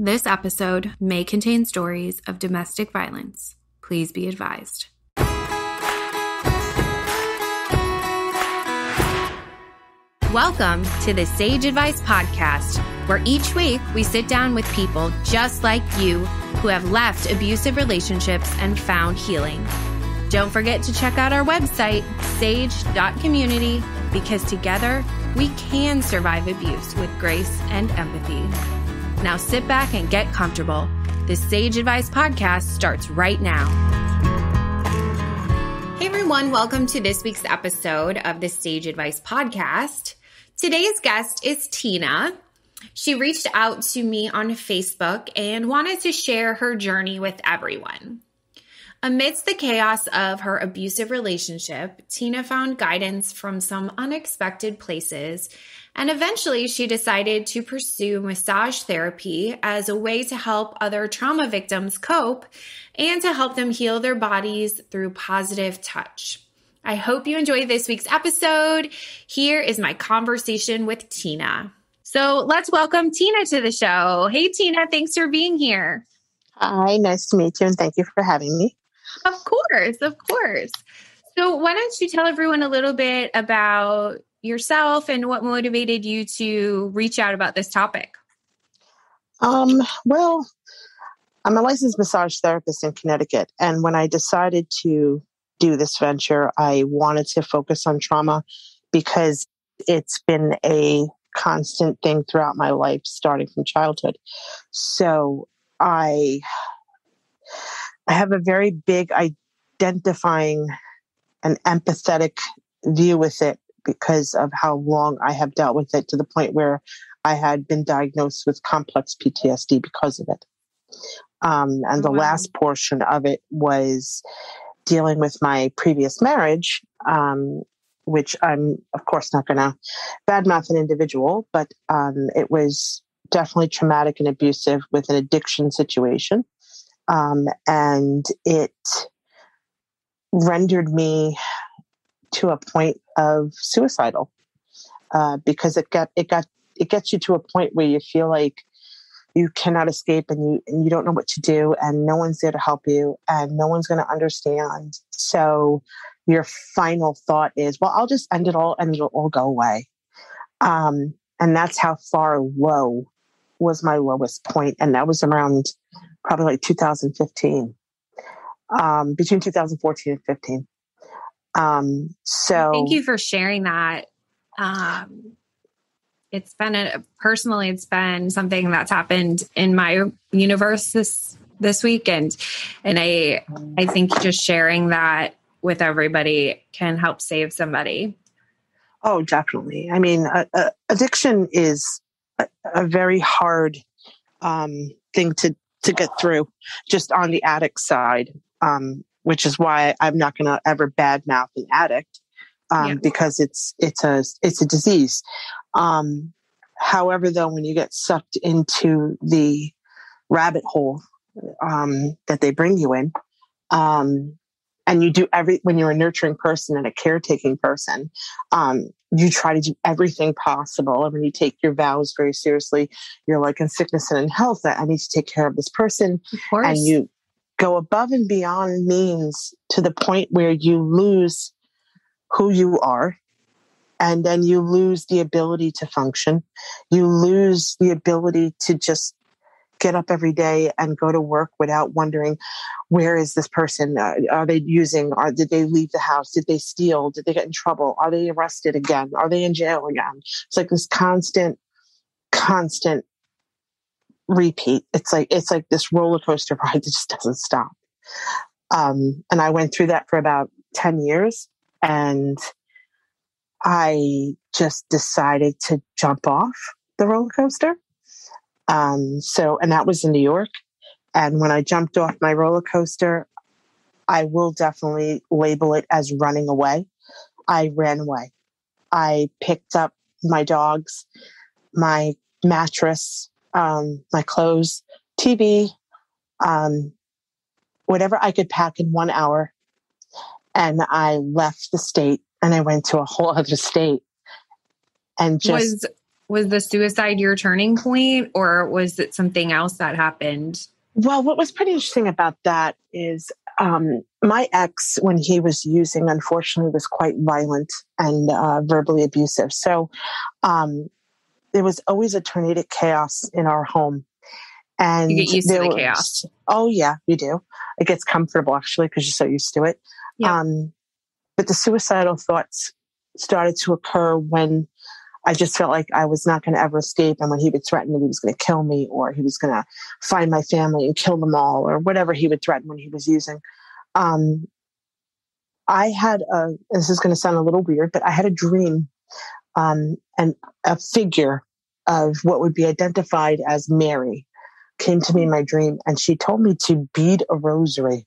This episode may contain stories of domestic violence. Please be advised. Welcome to the Sage Advice Podcast, where each week we sit down with people just like you who have left abusive relationships and found healing. Don't forget to check out our website, sage.community, because together we can survive abuse with grace and empathy. Now sit back and get comfortable. The Sage Advice Podcast starts right now. Hey everyone, welcome to this week's episode of the Sage Advice Podcast. Today's guest is Tina. She reached out to me on Facebook and wanted to share her journey with everyone. Amidst the chaos of her abusive relationship, Tina found guidance from some unexpected places, and eventually she decided to pursue massage therapy as a way to help other trauma victims cope and to help them heal their bodies through positive touch. I hope you enjoy this week's episode. Here is my conversation with Tina. So let's welcome Tina to the show. Hey, Tina, thanks for being here. Hi, nice to meet you, and thank you for having me. Of course, of course. So, why don't you tell everyone a little bit about yourself and what motivated you to reach out about this topic? Um, well, I'm a licensed massage therapist in Connecticut. And when I decided to do this venture, I wanted to focus on trauma because it's been a constant thing throughout my life, starting from childhood. So I I have a very big identifying and empathetic view with it because of how long I have dealt with it to the point where I had been diagnosed with complex PTSD because of it. Um, and the wow. last portion of it was dealing with my previous marriage, um, which I'm, of course, not going to badmouth an individual, but um, it was definitely traumatic and abusive with an addiction situation. Um, and it rendered me to a point of suicidal uh, because it got it got it gets you to a point where you feel like you cannot escape and you and you don't know what to do and no one's there to help you and no one's going to understand so your final thought is well i'll just end it all and it'll all go away um, and that's how far low was my lowest point and that was around probably like 2015, um, between 2014 and 15. Um, so thank you for sharing that. Um, it's been a, personally, it's been something that's happened in my universe this this weekend, and I I think just sharing that with everybody can help save somebody. Oh, definitely. I mean, uh, uh, addiction is a, a very hard um, thing to to get through just on the addict side, um, which is why I'm not going to ever badmouth an addict um, yeah. because it's it's a it's a disease. Um, however, though, when you get sucked into the rabbit hole um, that they bring you in, um, and you do every when you're a nurturing person and a caretaking person um, you try to do everything possible and when you take your vows very seriously you're like in sickness and in health that i need to take care of this person of and you go above and beyond means to the point where you lose who you are and then you lose the ability to function. You lose the ability to just get up every day and go to work without wondering where is this person? Uh, are they using are did they leave the house? Did they steal? Did they get in trouble? Are they arrested again? Are they in jail again? It's like this constant constant repeat it's like it's like this roller coaster ride that just doesn't stop um, and i went through that for about 10 years and i just decided to jump off the roller coaster um, so, and that was in New York. And when I jumped off my roller coaster, I will definitely label it as running away. I ran away. I picked up my dogs, my mattress, um, my clothes, TV, um, whatever I could pack in one hour. And I left the state and I went to a whole other state and just. Was was the suicide your turning point or was it something else that happened? Well, what was pretty interesting about that is um, my ex, when he was using, unfortunately, was quite violent and uh, verbally abusive. So um, there was always a tornadic chaos in our home. And you get used to the was, chaos. Oh, yeah, you do. It gets comfortable actually because you're so used to it. Yeah. Um, but the suicidal thoughts started to occur when I just felt like I was not going to ever escape. And when he would threaten that he was going to kill me or he was going to find my family and kill them all or whatever he would threaten when he was using. Um, I had a, this is going to sound a little weird, but I had a dream um, and a figure of what would be identified as Mary came to me in my dream and she told me to bead a rosary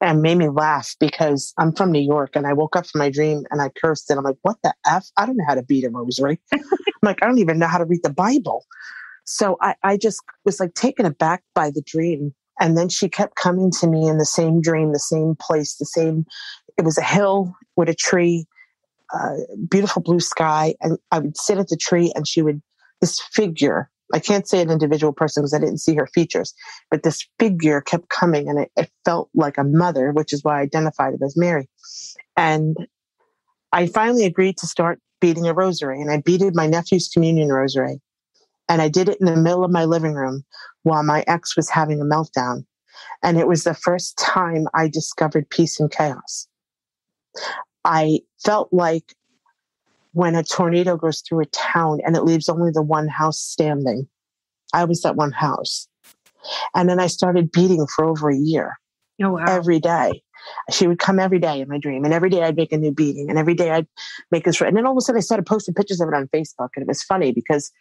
and made me laugh because I'm from New York and I woke up from my dream and I cursed and I'm like, what the F? I don't know how to beat a rosary. I'm like, I don't even know how to read the Bible. So I, I just was like taken aback by the dream. And then she kept coming to me in the same dream, the same place, the same, it was a hill with a tree, uh, beautiful blue sky. And I would sit at the tree and she would, this figure I can't say an individual person because I didn't see her features, but this figure kept coming and it, it, felt like a mother, which is why I identified it as Mary. And I finally agreed to start beading a rosary and I beaded my nephew's communion rosary. And I did it in the middle of my living room while my ex was having a meltdown. And it was the first time I discovered peace and chaos. I felt like when a tornado goes through a town and it leaves only the one house standing. I was that one house. And then I started beating for over a year. Oh, wow. Every day. She would come every day in my dream, and every day I'd make a new beating, and every day I'd make this. And then all of a sudden, I started posting pictures of it on Facebook, and it was funny because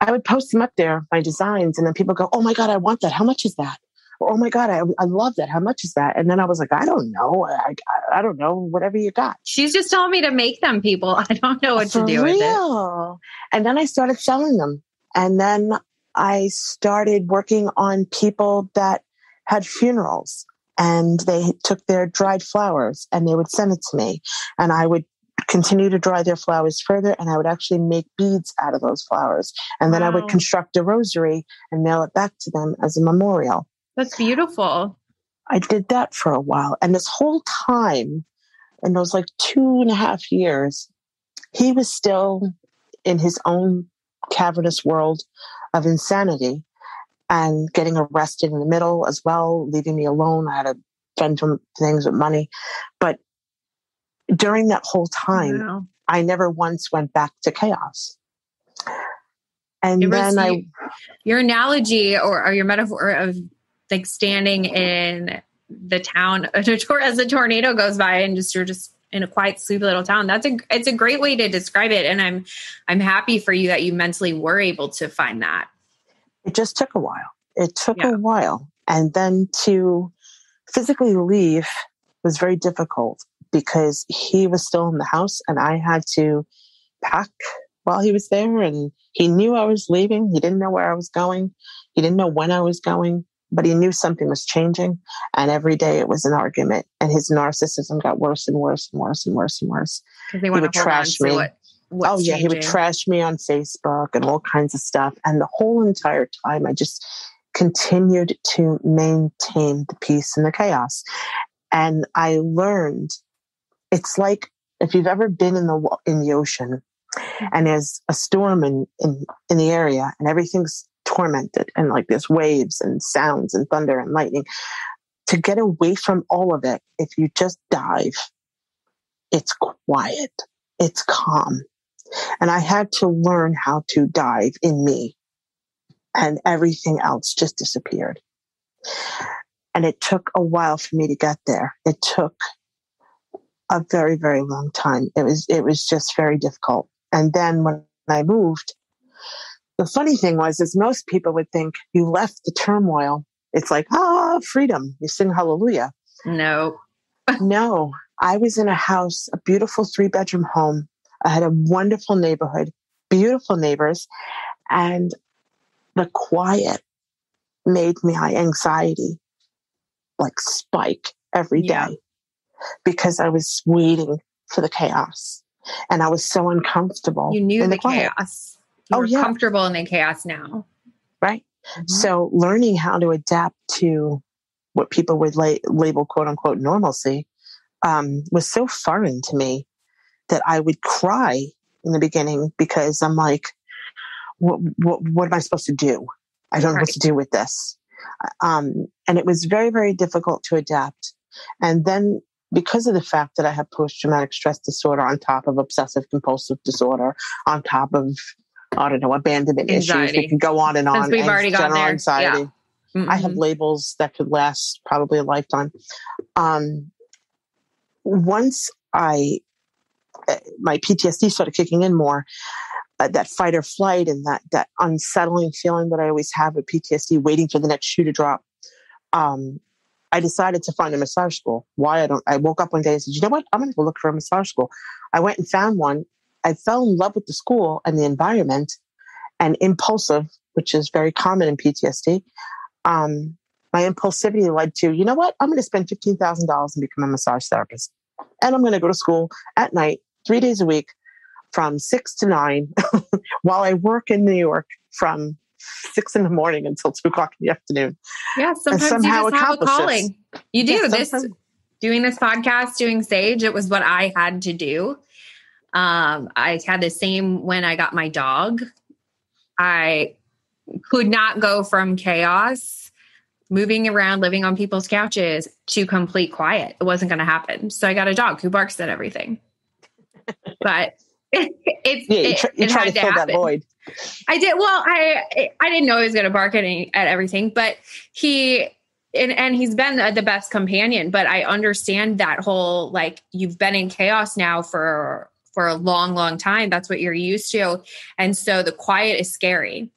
I would post them up there, my designs, and then people go, "Oh my god, I want that! How much is that?" Oh my God, I, I love that. How much is that? And then I was like, I don't know. I, I, I don't know. Whatever you got. She's just telling me to make them, people. I don't know what For to do real. with it. And then I started selling them. And then I started working on people that had funerals and they took their dried flowers and they would send it to me. And I would continue to dry their flowers further and I would actually make beads out of those flowers. And then wow. I would construct a rosary and mail it back to them as a memorial. That's beautiful. I did that for a while. And this whole time, in those like two and a half years, he was still in his own cavernous world of insanity and getting arrested in the middle as well, leaving me alone. I had to fend from things with money. But during that whole time, wow. I never once went back to chaos. And then I. Your analogy or, or your metaphor of like standing in the town as a tornado goes by and just you're just in a quiet sleepy little town. That's a it's a great way to describe it and i'm i'm happy for you that you mentally were able to find that. It just took a while. It took yeah. a while. And then to physically leave was very difficult because he was still in the house and i had to pack while he was there and he knew i was leaving. He didn't know where i was going. He didn't know when i was going but he knew something was changing. And every day it was an argument. And his narcissism got worse and worse and worse and worse and worse. Oh, he would trash me. What, oh, yeah. Changing. He would trash me on Facebook and all kinds of stuff. And the whole entire time, I just continued to maintain the peace and the chaos. And I learned it's like if you've ever been in the in the ocean and there's a storm in, in, in the area and everything's tormented and like there's waves and sounds and thunder and lightning. To get away from all of it, if you just dive, it's quiet, it's calm. And I had to learn how to dive in me and everything else just disappeared. And it took a while for me to get there. It took a very, very long time. It was, it was just very difficult. And then when I moved, the funny thing was, is most people would think you left the turmoil. It's like, ah, freedom. You sing hallelujah. No. no. I was in a house, a beautiful three bedroom home. I had a wonderful neighborhood, beautiful neighbors, and the quiet made my anxiety like spike every day yeah. because I was waiting for the chaos and I was so uncomfortable. You knew the, the chaos oh, yeah. comfortable in the chaos now. Right. Mm-hmm. So learning how to adapt to what people would la- label quote unquote normalcy um, was so foreign to me that I would cry in the beginning because I'm like, what, what, what am I supposed to do? I don't know what to do with this. Um, and it was very, very difficult to adapt. And then because of the fact that I have post traumatic stress disorder on top of obsessive compulsive disorder, on top of, I don't know, abandonment anxiety. issues, we can go on and on. Since we've already got there. Anxiety. Yeah. Mm-hmm. I have labels that could last probably a lifetime. Um, once I, eh, my PTSD started kicking in more, uh, that fight or flight and that that unsettling feeling that I always have with PTSD, waiting for the next shoe to drop. Um, I decided to find a massage school. Why I don't? I woke up one day and said, "You know what? I'm going to go look for a massage school." I went and found one. I fell in love with the school and the environment, and impulsive, which is very common in PTSD. Um, my impulsivity led to, you know what? I'm going to spend fifteen thousand dollars and become a massage therapist, and I'm going to go to school at night, three days a week, from six to nine while I work in New York from six in the morning until two o'clock in the afternoon. Yeah, sometimes you just have a calling. You do yeah, this doing this podcast, doing Sage. It was what I had to do. Um, I had the same when I got my dog. I could not go from chaos, moving around, living on people's couches to complete quiet. It wasn't going to happen. So I got a dog who barks at everything. but it's yeah, you, tr- you it, try to fill that void. I did. Well, I I didn't know he was going to bark at, any, at everything, but he and and he's been the best companion. But I understand that whole like you've been in chaos now for for a long, long time. That's what you're used to, and so the quiet is scary.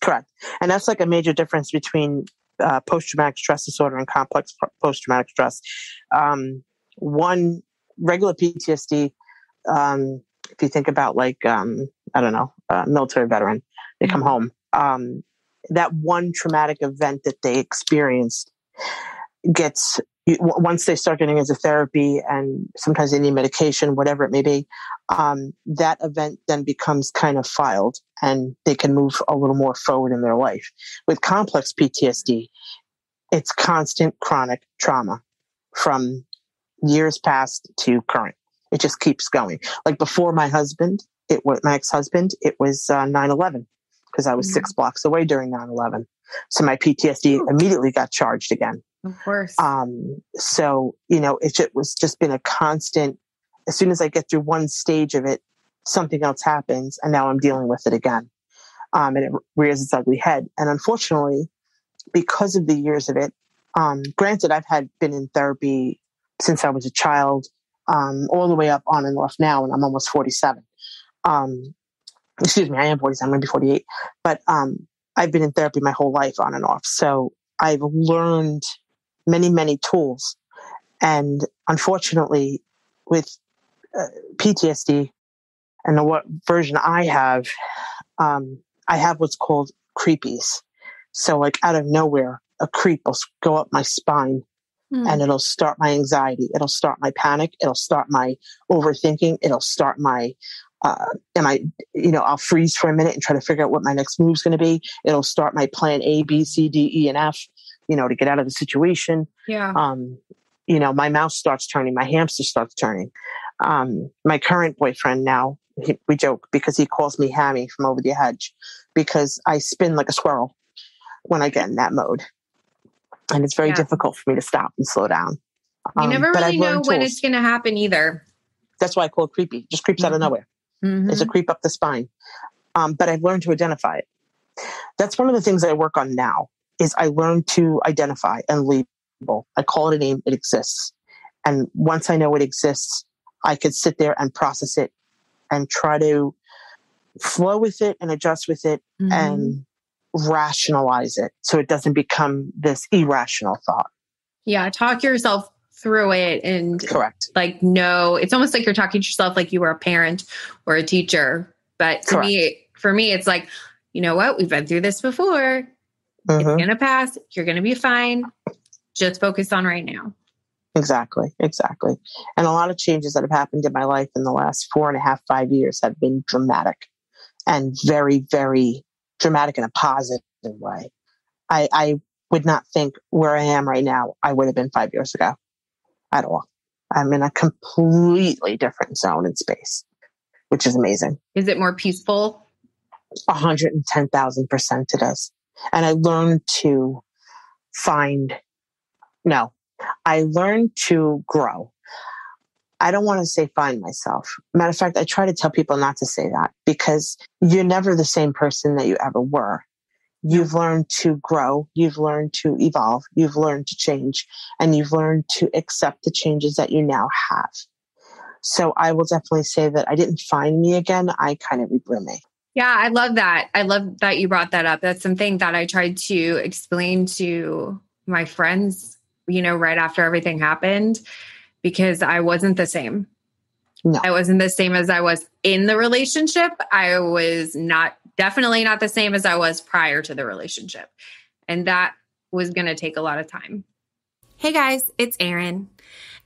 Correct, and that's like a major difference between uh, post traumatic stress disorder and complex post traumatic stress. Um, one regular PTSD. Um, if you think about like um, I don't know, a military veteran, they come mm-hmm. home. Um, that one traumatic event that they experienced gets once they start getting into therapy and sometimes they need medication, whatever it may be, um, that event then becomes kind of filed and they can move a little more forward in their life. With complex PTSD, it's constant chronic trauma from years past to current. It just keeps going. Like before my husband, it was my ex-husband, it was uh, 9-11 because I was mm-hmm. six blocks away during 9-11. So my PTSD Ooh. immediately got charged again. Of course. Um, so, you know, it, it was just been a constant, as soon as I get through one stage of it, something else happens and now I'm dealing with it again. Um, and it rears its ugly head. And unfortunately, because of the years of it, um, granted, I've had been in therapy since I was a child um, all the way up on and off now, and I'm almost 47. Um, excuse me, I am 47, I'm going to be 48. But um, I've been in therapy my whole life on and off. So I've learned many, many tools. And unfortunately, with uh, PTSD and the what version I have, um, I have what's called creepies. So, like out of nowhere, a creep will go up my spine mm. and it'll start my anxiety. It'll start my panic. It'll start my overthinking. It'll start my, uh, and I, you know, I'll freeze for a minute and try to figure out what my next move is going to be. It'll start my plan A, B, C, D, E, and F, you know, to get out of the situation. Yeah. Um, you know, my mouse starts turning, my hamster starts turning. Um, my current boyfriend now, he, we joke because he calls me Hammy from over the hedge because I spin like a squirrel when I get in that mode and it's very yeah. difficult for me to stop and slow down. Um, you never really know when it's going to happen either. That's why I call it creepy. Just creeps mm-hmm. out of mm-hmm. nowhere. Mm-hmm. It's a creep up the spine. Um, but I've learned to identify it. That's one of the things I work on now. Is I learn to identify and label. I call it a name. It exists, and once I know it exists, I could sit there and process it and try to flow with it and adjust with it mm-hmm. and rationalize it so it doesn't become this irrational thought. Yeah, talk yourself through it and correct. Like no, it's almost like you're talking to yourself like you were a parent or a teacher. But to correct. me, for me, it's like, you know what? We've been through this before. Mm-hmm. It's gonna pass. You're gonna be fine. Just focus on right now. Exactly, exactly. And a lot of changes that have happened in my life in the last four and a half, five years have been dramatic. and very, very dramatic in a positive way. I, I would not think where I am right now, I would have been five years ago at all. I'm in a completely different zone in space, which is amazing. Is it more peaceful? 110,000% it is. And I learned to find, no, I learned to grow. I don't want to say find myself. Matter of fact, I try to tell people not to say that because you're never the same person that you ever were. You've learned to grow. You've learned to evolve. You've learned to change and you've learned to accept the changes that you now have. So I will definitely say that I didn't find me again. I kind of regrew me. Yeah, I love that. I love that you brought that up. That's something that I tried to explain to my friends, you know, right after everything happened, because I wasn't the same. No. I wasn't the same as I was in the relationship. I was not, definitely not the same as I was prior to the relationship. And that was going to take a lot of time. Hey guys, it's Erin.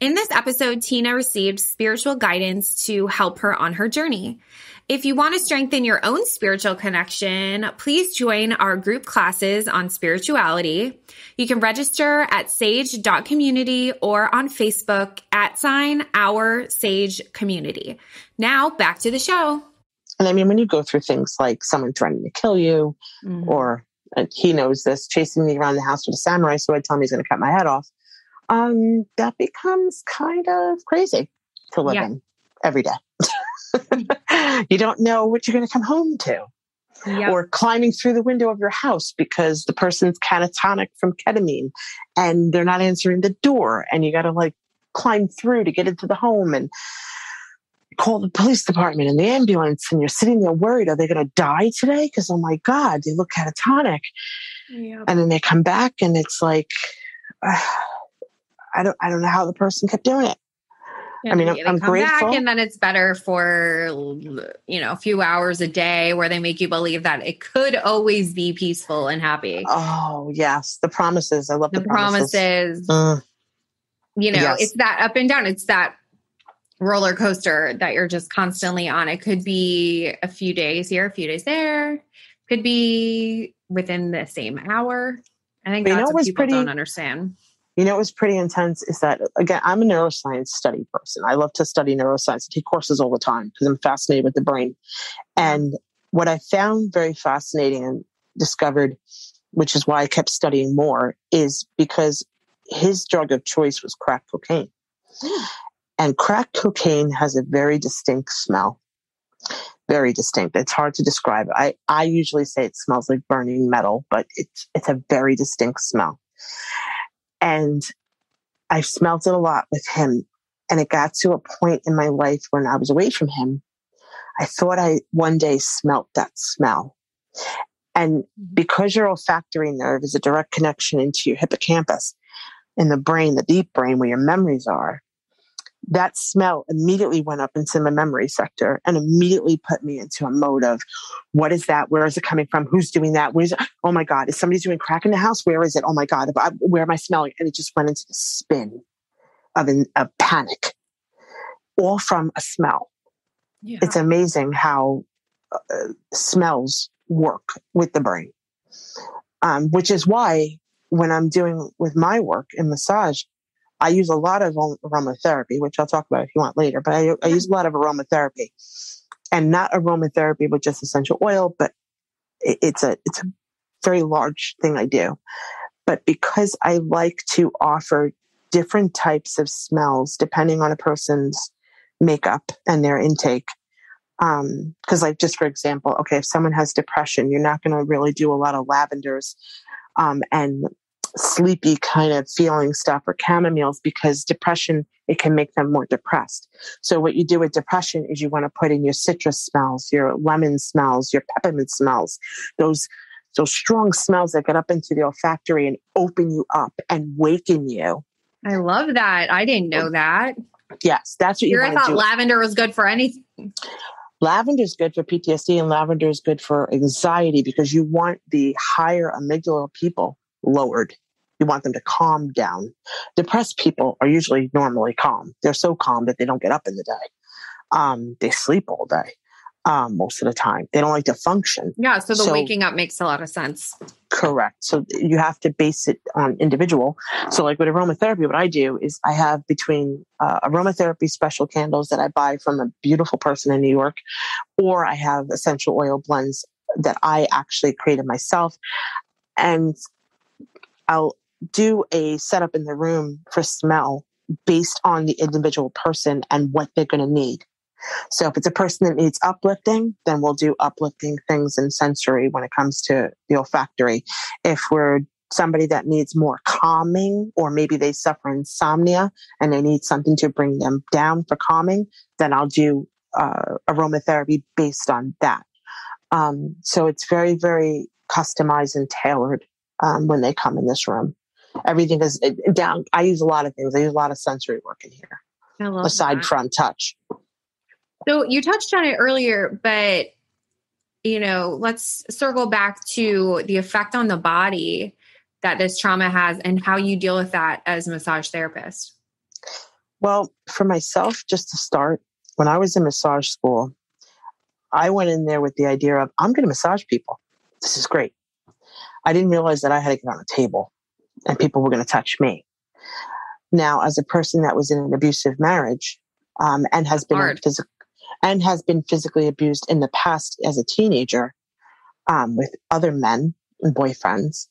In this episode, Tina received spiritual guidance to help her on her journey. If you want to strengthen your own spiritual connection, please join our group classes on spirituality. You can register at sage.community or on Facebook at sign our sage community. Now back to the show. And I mean, when you go through things like someone threatening to kill you, mm-hmm. or he knows this, chasing me around the house with a samurai sword, telling me he's going to cut my head off, um, that becomes kind of crazy to live yeah. in every day. you don't know what you're going to come home to. Yep. Or climbing through the window of your house because the person's catatonic from ketamine and they're not answering the door and you got to like climb through to get into the home and call the police department and the ambulance and you're sitting there worried are they going to die today because oh my god they look catatonic yep. and then they come back and it's like uh, i don't i don't know how the person kept doing it I mean, I'm, I'm grateful. and then it's better for, you know, a few hours a day where they make you believe that it could always be peaceful and happy. Oh, yes. The promises. I love the, the promises. promises. Uh, you know, yes. it's that up and down. It's that roller coaster that you're just constantly on. It could be a few days here, a few days there. Could be within the same hour. I think but that's you know what people pretty, don't understand you know, it was pretty intense is that, again, I'm a neuroscience study person. I love to study neuroscience. I take courses all the time because I'm fascinated with the brain. And what I found very fascinating and discovered, which is why I kept studying more, is because his drug of choice was crack cocaine. And crack cocaine has a very distinct smell. Very distinct. It's hard to describe. I, I usually say it smells like burning metal, but it's, it's a very distinct smell. And I smelt it a lot with him. And it got to a point in my life when I was away from him. I thought I one day smelt that smell. And mm-hmm. because your olfactory nerve is a direct connection into your hippocampus in the brain, the deep brain where your memories are, that smell immediately went up into my memory sector and immediately put me into a mode of what is that? Where is it coming from? Who's doing that? Where's? Oh my God. Is somebody doing crack in the house? Where is it? Oh my God. Where am I smelling? And it just went into the spin of, an, of panic, all from a smell. Yeah. It's amazing how uh, smells work with the brain. Um, which is why when I'm doing with my work in massage, I use a lot of aromatherapy, which I'll talk about if you want later, but I, I use a lot of aromatherapy and not aromatherapy with just essential oil, but it, it's a, it's a very large thing I do. But because I like to offer different types of smells depending on a person's makeup and their intake, um, cause like just for example, okay, if someone has depression, you're not going to really do a lot of lavenders, um, and sleepy kind of feeling stuff or chamomiles because depression, it can make them more depressed. So what you do with depression is you want to put in your citrus smells, your lemon smells, your peppermint smells, those those strong smells that get up into the olfactory and open you up and waken you. I love that. I didn't know that. Yes, that's what you. I thought do. lavender was good for anything. Lavender is good for PTSD and lavender is good for anxiety because you want the higher amygdala people lowered. You want them to calm down. Depressed people are usually normally calm. They're so calm that they don't get up in the day. Um, they sleep all day. um, most of the time. They don't like to function. Yeah. So the so, waking up makes a lot of sense. Correct. So you have to base it on individual. So, like with aromatherapy, what I do is I have between uh, aromatherapy special candles that I buy from a beautiful person in New York, or I have essential oil blends that I actually created myself. And I'll do a setup in the room for smell based on the individual person and what they're going to need. So if it's a person that needs uplifting, then we'll do uplifting things in sensory when it comes to the olfactory. If we're somebody that needs more calming, or maybe they suffer insomnia and they need something to bring them down for calming, then I'll do uh, aromatherapy based on that. Um, so it's very, very customized and tailored um, when they come in this room. Everything is down. I use a lot of things. I use a lot of sensory work in here, aside that. from touch. So you touched on it earlier, but you know, let's circle back to the effect on the body that this trauma has and how you deal with that as a massage therapist. Well, for myself, just to start, when I was in massage school, I went in there with the idea of I'm going to massage people. This is great. I didn't realize that I had to get on a table and people were going to touch me. Now, as a person that was in an abusive marriage um, and has been physical and has been physically abused in the past as a teenager um, with other men and boyfriends,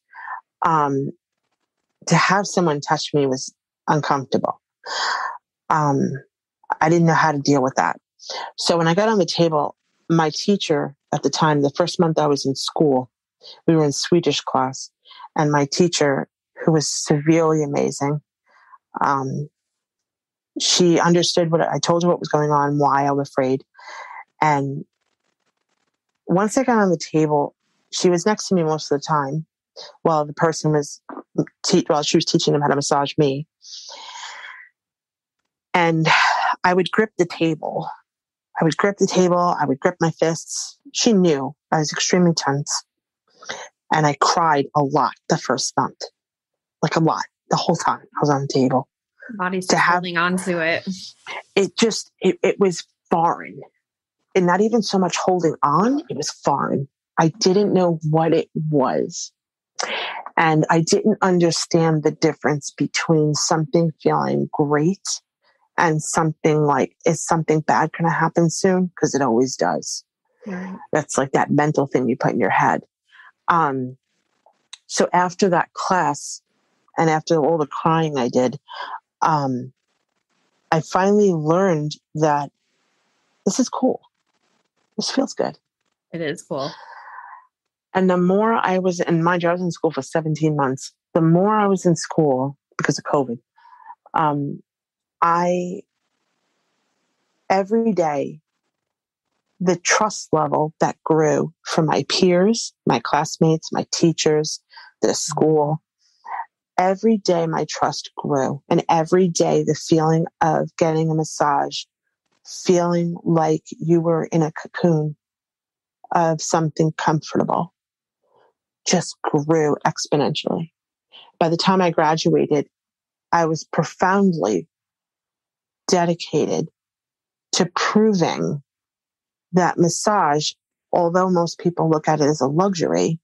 um, to have someone touch me was uncomfortable. Um, I didn't know how to deal with that. So when I got on the table, my teacher at the time, the first month I was in school, we were in Swedish class, and my teacher, who was severely amazing, um, she understood what I told her what was going on, why I was afraid. And once I got on the table, she was next to me most of the time while the person was, te- while she was teaching them how to massage me. And I would grip the table. I would grip the table. I would grip my fists. She knew I was extremely tense. And I cried a lot the first month, like a lot, the whole time I was on the table body's to have, holding on to it. It just it, it was foreign. And not even so much holding on, it was foreign. I didn't know what it was. And I didn't understand the difference between something feeling great and something like, is something bad going to happen soon? Because it always does. Right. That's like that mental thing you put in your head. Um, so after that class and after all the crying I did, um, I finally learned that this is cool. This feels good. It is cool. And the more I was, and mind you, I was in school for 17 months. The more I was in school because of COVID, um, I, every day, the trust level that grew from my peers, my classmates, my teachers, the mm-hmm. school, every day my trust grew and every day the feeling of getting a massage, feeling like you were in a cocoon of something comfortable just grew exponentially. By the time I graduated, I was profoundly dedicated to proving that massage, although most people look at it as a luxury,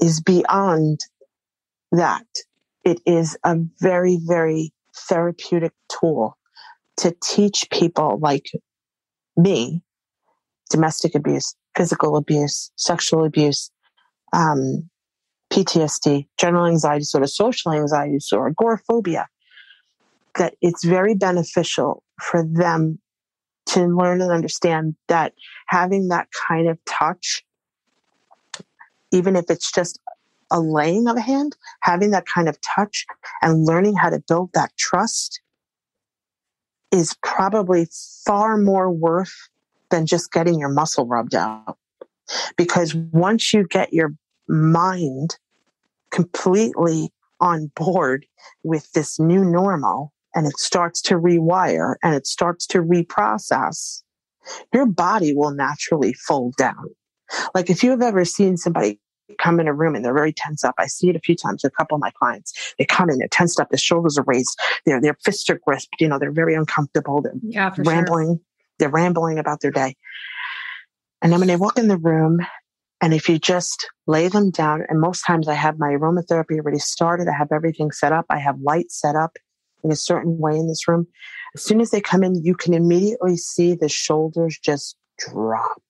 is beyond that. It is a very, very therapeutic tool to teach people like me domestic abuse, physical abuse, sexual abuse, um, PTSD, general anxiety disorder, social anxiety disorder, agoraphobia, that it's very beneficial for them to learn and understand that having that kind of touch even if it's just a laying of a hand, having that kind of touch and learning how to build that trust is probably far more worth than just getting your muscle rubbed out. Because once you get your mind completely on board with this new normal and it starts to rewire and it starts to reprocess, your body will naturally fold down. Like if you have ever seen somebody come in a room and they're very tense up. I see it a few times with a couple of my clients. They come in, they're tensed up, their shoulders are raised, their their fists are gripped, you know, they're very uncomfortable, they're yeah, rambling. Sure. they're rambling about their day. And then when they walk in the room, and if you just lay them down, and most times I have my aromatherapy already started, I have everything set up, I have light set up in a certain way in this room. As soon as they come in, you can immediately see the shoulders just drop.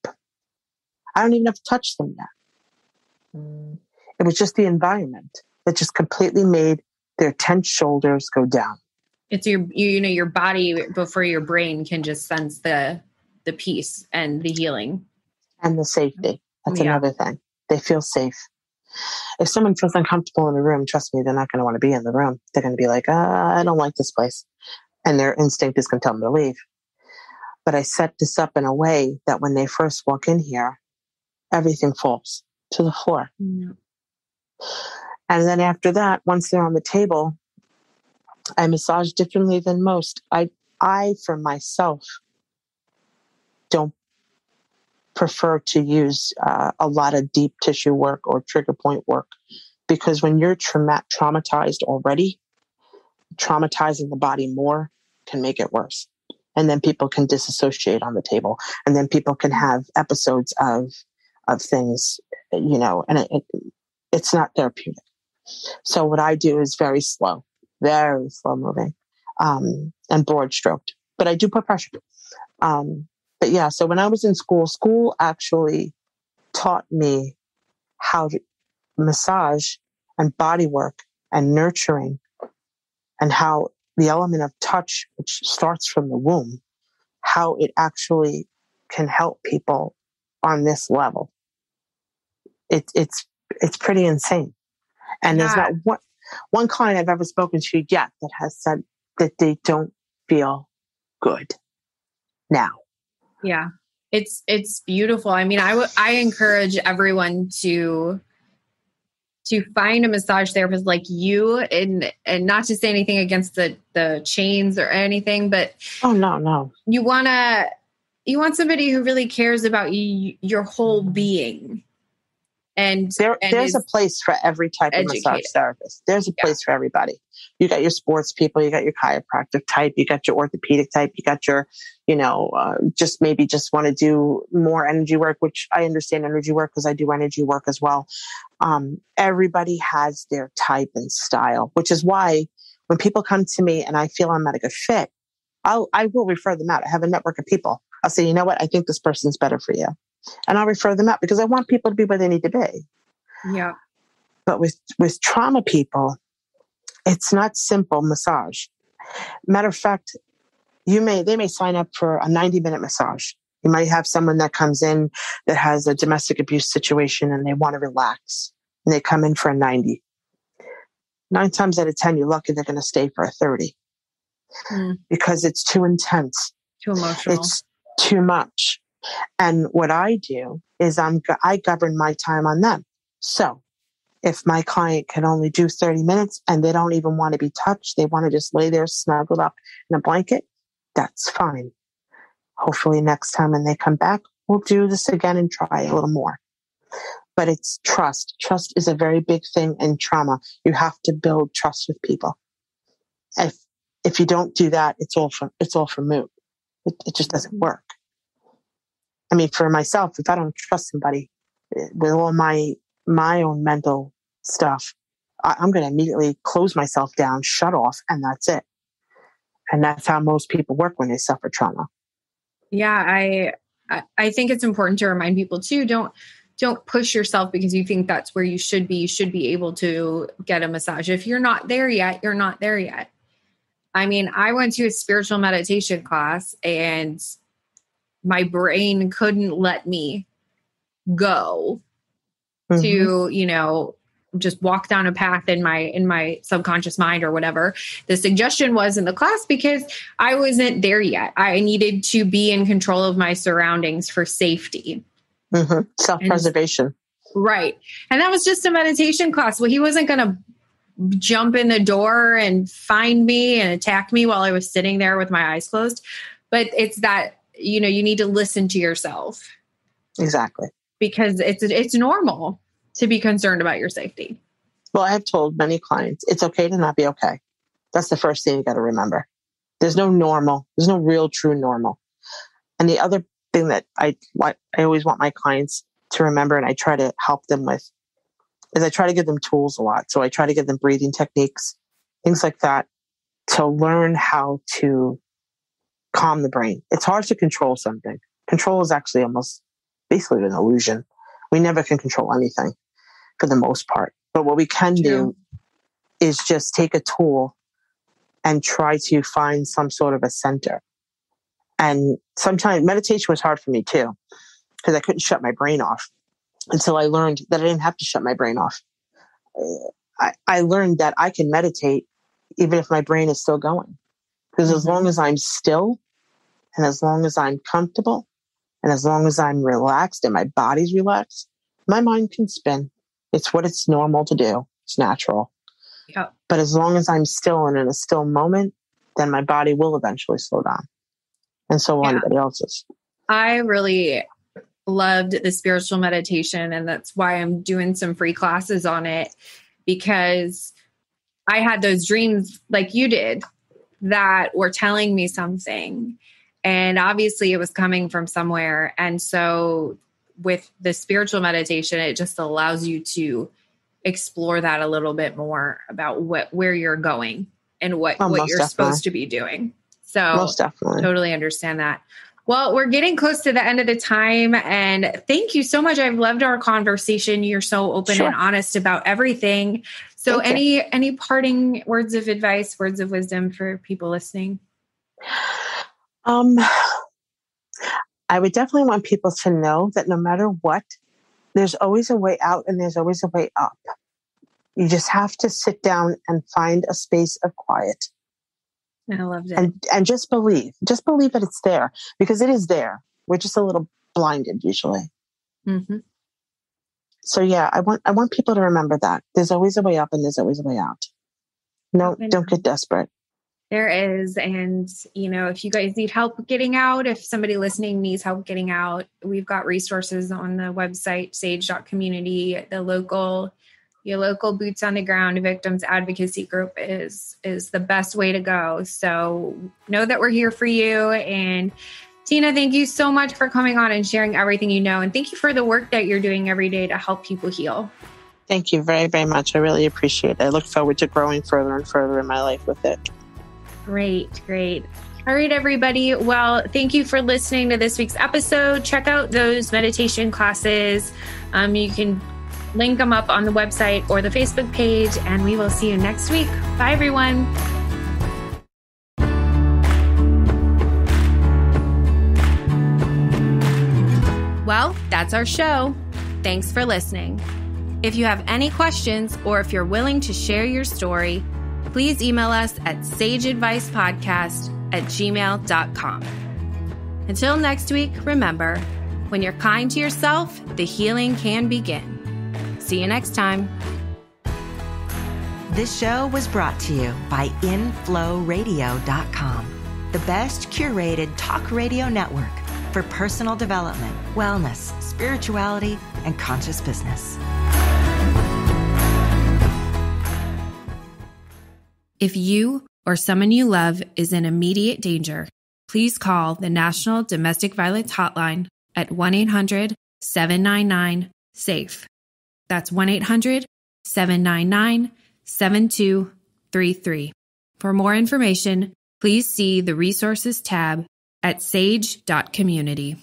I don't even have to touch them yet. Mm. It was just the environment that just completely made their tense shoulders go down. It's your, you, you know, your body before your brain can just sense the, the peace and the healing and the safety. That's yeah. another thing. They feel safe. If someone feels uncomfortable in a room, trust me, they're not going to want to be in the room. They're going to be like, uh, I don't like this place. And their instinct is going to tell them to leave. But I set this up in a way that when they first walk in here, everything falls to the floor. Mm. And then after that, once they're on the table, I massage differently than most. I, I for myself, don't prefer to use uh, a lot of deep tissue work or trigger point work because when you're trauma- traumatized already, traumatizing the body more can make it worse. And then people can disassociate on the table, and then people can have episodes of of things, you know, and it, it, it's not therapeutic. So what I do is very slow, very slow moving, um, and broad stroked. But I do put pressure. Um, but yeah, so when I was in school, school actually taught me how to massage and body work and nurturing and how the element of touch, which starts from the womb, how it actually can help people on this level. It, it's, it's pretty insane. And yeah. there's not one, one client I've ever spoken to yet that has said that they don't feel good now. Yeah. It's it's beautiful. I mean, I, w- I encourage everyone to to find a massage therapist like you and and not to say anything against the the chains or anything, but oh no, no. You want to you want somebody who really cares about you, your whole being and there, and there's a place for every type educated. of massage therapist. There's a yeah. place for everybody. You got your sports people, you got your chiropractic type, you got your orthopedic type, you got your, you know, uh, just maybe just want to do more energy work, which I understand energy work because I do energy work as well. Um, everybody has their type and style, which is why when people come to me and I feel I'm not a good fit, I'll, I will refer them out. I have a network of people. I'll say, you know what? I think this person's better for you and I'll refer them out because I want people to be where they need to be. Yeah. But with, with trauma people, it's not simple massage. Matter of fact, you may, they may sign up for a 90 minute massage. You might have someone that comes in that has a domestic abuse situation and they want to relax and they come in for a 90. Nine times out of 10, you're lucky they're going to stay for a 30 mm. because it's too intense. Too emotional. It's too much. And what I do is I'm, I govern my time on them. So if my client can only do 30 minutes and they don't even want to be touched, they want to just lay there snuggled up in a blanket, that's fine. Hopefully next time when they come back, we'll do this again and try a little more. But it's trust. Trust is a very big thing in trauma. You have to build trust with people. If, if you don't do that, it's all for, it's all for moot. It, it just doesn't work. I mean, for myself, if I don't trust somebody eh, with all my my own mental stuff, I, I'm going to immediately close myself down, shut off, and that's it. And that's how most people work when they suffer trauma. Yeah, I I think it's important to remind people too. Don't don't push yourself because you think that's where you should be. You should be able to get a massage. If you're not there yet, you're not there yet. I mean, I went to a spiritual meditation class and my brain couldn't let me go mm-hmm. to you know just walk down a path in my in my subconscious mind or whatever. The suggestion was in the class because i wasn't there yet. I needed to be in control of my surroundings for safety. Mm-hmm. self-preservation. And, right. And that was just a meditation class. Well he wasn't going to jump in the door and find me and attack me while i was sitting there with my eyes closed. But it's that you know you need to listen to yourself. Exactly. Because it's it's normal to be concerned about your safety well i've told many clients it's okay to not be okay that's the first thing you got to remember there's no normal there's no real true normal And the other thing that I I always want my clients to remember and I try to help them with is I try to give them tools a lot. So I try to give them breathing techniques, things like that to learn how to calm the brain. It's hard to control something. Control is actually almost basically an illusion. We never can control anything for the most part. But what we can True. do is just take a tool and try to find some sort of a center. And sometimes meditation was hard for me too, because I couldn't shut my brain off until I learned that I didn't have to shut my brain off. I, I learned that I can meditate even if my brain is still going. Because mm-hmm. as long as I'm still and as long as I'm comfortable and as long as I'm relaxed and my body's relaxed, my mind can spin. It's what it's normal to do. It's natural. Yep. But as long as I'm still and in a still moment, then my body will eventually slow down. And so will yeah. anybody else's. I really loved the spiritual meditation, and that's why I'm doing some free classes on it because I had those dreams like you did that were telling me something. And obviously, it was coming from somewhere. And so, with the spiritual meditation, it just allows you to explore that a little bit more about what where you're going and what oh, what you're definitely. supposed to be doing. So most definitely. totally understand that. Well, we're getting close to the end of the time and thank you so much. I've loved our conversation. You're so open sure. and honest about everything. So thank any you. any parting words of advice, words of wisdom for people listening? Um I would definitely want people to know that no matter what, there's always a way out and there's always a way up. You just have to sit down and find a space of quiet. I loved it. And, and just believe, just believe that it's there because it is there. We're just a little blinded usually. Mm-hmm. So yeah, I want, I want people to remember that there's always a way up and there's always a way out. No, don't get desperate. There is. And, you know, if you guys need help getting out, if somebody listening needs help getting out, we've got resources on the website, sage.community, the local your local boots on the ground victims advocacy group is is the best way to go. So know that we're here for you. And tina thank you so much for coming on and sharing everything you know. And thank you for the work that you're doing every day to help people heal. Thank you very very much. I really appreciate it. I look forward to growing further and further in my life with it Great, great. All right, everybody. Well, thank you for listening to this week's episode. Check out those meditation classes. Um, you can link them up on the website or the Facebook page, and we will see you next week. Bye, everyone. Well, that's our show. Thanks for listening. If you have any questions or if you're willing to share your story, please email us at sageadvicepodcast at gmail.com. Until next week, remember when you're kind to yourself, the healing can begin. See you next time. This show was brought to you by InFlowRadio.com, the best curated talk radio network for personal development, wellness, spirituality, and conscious business. If you or someone you love is in immediate danger, please call the National Domestic Violence Hotline at 1 800 799 SAFE. That's 1 800 799 7233. For more information, please see the resources tab at sage.community.